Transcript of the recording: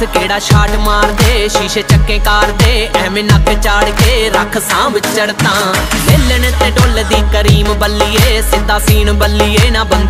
ਦੱਸ ਕਿਹੜਾ ਛਾਟ ਮਾਰਦੇ? ਸ਼ੀਸ਼ੇ ਚੱਕੇ ਕਾਰ ਦੇ ਐਵੇਂ ਨੱਕ ਚਾੜ ਕੇ ਰੱਖ ਸਾਂਭ ਚੜਤਾ ਮਿਲਣ ਤੇ ਡੁੱਲਦੀ ਕਰੀਮ ਬੱਲੀਏ, ਸਿੱਧਾ ਸੀਨ ਬੱਲੀਏ, ਨਾ ਬੰਦੇ